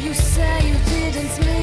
You say you didn't mean.